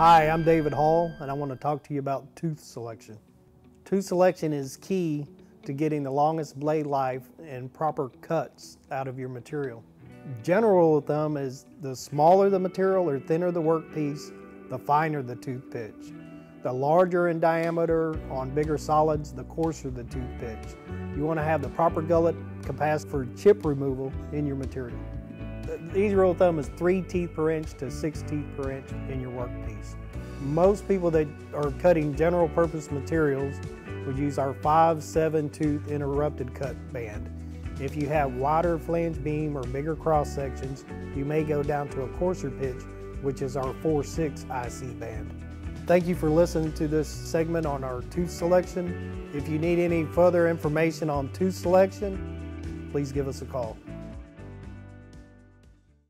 Hi, I'm David Hall, and I want to talk to you about tooth selection. Tooth selection is key to getting the longest blade life and proper cuts out of your material. General rule of thumb is the smaller the material or thinner the workpiece, the finer the tooth pitch. The larger in diameter on bigger solids, the coarser the tooth pitch. You want to have the proper gullet capacity for chip removal in your material. The easy rule of thumb is three teeth per inch to six teeth per inch in your workpiece. Most people that are cutting general purpose materials would use our 5-7 tooth interrupted cut band. If you have wider flange beam or bigger cross sections, you may go down to a coarser pitch, which is our 4-6 IC band. Thank you for listening to this segment on our tooth selection. If you need any further information on tooth selection, please give us a call.